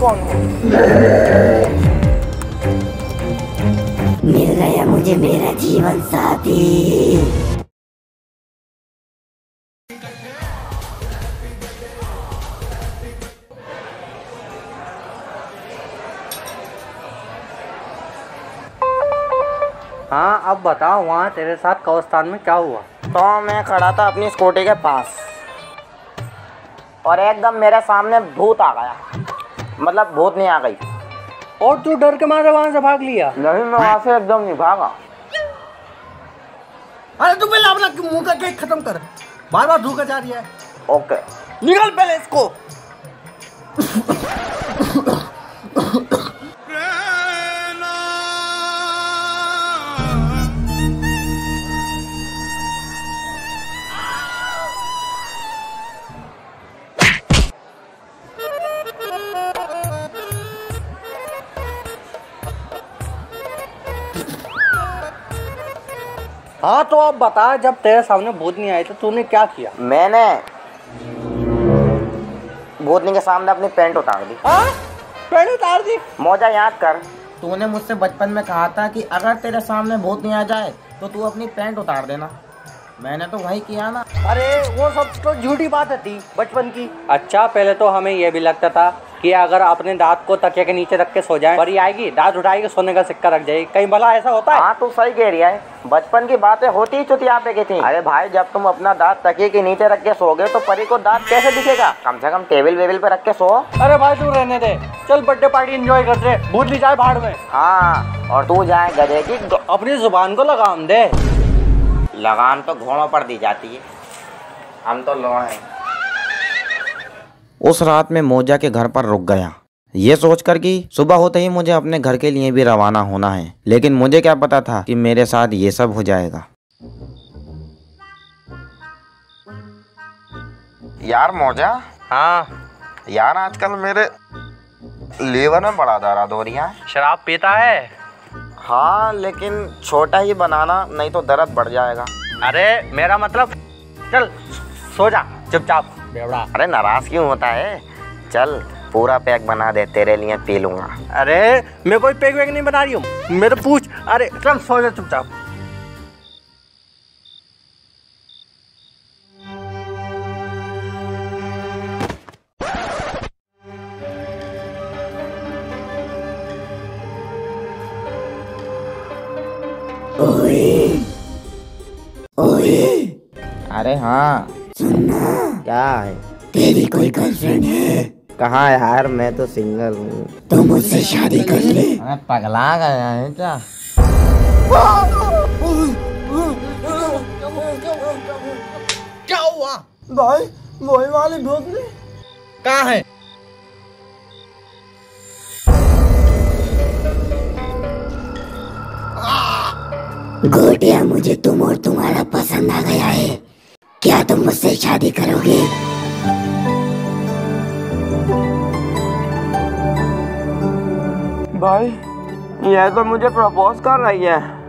कौन हो? मिल गया मुझे मेरा जीवन साथी। हाँ अब बताओ वहाँ तेरे साथ कब्रस्तान में क्या हुआ? तो मैं खड़ा था अपनी स्कूटी के पास। और एकदम मेरे सामने भूत आ गया। मतलब भूत नहीं आ गई। और तू डर के मारे वहाँ से भाग लिया? नहीं मैं वहाँ से एकदम नहीं भागा। अरे तू पहले अपना मुँह का केक खत्म कर। बार बार धोखा जा रही है। ओके। निकल पहले इसको। हाँ तो आप बता जब तेरे सामने भूत नहीं आए थे तूने क्या किया? मैंने भूतनी के सामने अपनी पैंट उतार दी। हाँ? पैंट उतार दी? मौजा याद कर। तूने मुझसे बचपन में कहा था कि अगर तेरे सामने भूत नहीं आ जाए तो तू अपनी पैंट उतार देना। मैंने तो वही किया ना। अरे वो सब तो झूठी बात थी बचपन की। अच्छा पहले तो हमें यह भी लगता था कि अगर अपने दांत को तकिया के नीचे रख के सो जाए परी आएगी दांत उठाएगी सोने का सिक्का रख जाएगी। कहीं भला ऐसा होता है? हाँ तू सही कह रही है। बचपन की बातें होती ही चुतिया पे की थी। अरे भाई जब तुम अपना दांत तकिए के नीचे रख के सोगे तो परी को दांत कैसे दिखेगा? कम से कम टेबल वेबल पे रख के सो। अरे भाई तू रहने दे। चल बर्थडे पार्टी एंजॉय करते भूत ली जाए भाड़ में। हाँ और तू जाए गधे की ग- अपनी ज़ुबान को लगाम दे। लगाम तो घोड़ों पर दी जाती है। हम तो लो हैं। उस रात में मोजा के घर पर रुक गया। ये सोचकर कि सुबह होते ही मुझे अपने घर के लिए भी रवाना होना है लेकिन मुझे क्या पता था कि मेरे साथ ये सब हो जाएगा। यार मोजा? हाँ। यार आजकल मेरे लीवर में बड़ा दर्द हो रही है। शराब पीता है? हाँ लेकिन छोटा ही बनाना नहीं तो दर्द बढ़ जाएगा। अरे मेरा मतलब चल सो जा चुपचाप। बेवड़ा। अरे नाराज़ क्यों होता है? चल पूरा पैक बना दे तेरे लिए पी लूँगा। अरे मैं कोई पेग वेग नहीं बना रही हूँ। मेरे पूछ। अरे चल सो जा चुपचाप अरे हाँ। क्या है? तेरी कोई गर्लफ्रेंड है? कहाँ यार मैं तो सिंगल हूँ। तो मुझसे शादी कर ले। पगला गया है क्या? क्या हुआ? भाई वही वाली भूतनी कहा है? गोटिया मुझे तुम और तुम्हारा पसंद आ गया है। क्या तुम मुझसे शादी करोगे? भाई यह तो मुझे प्रपोज कर रही है।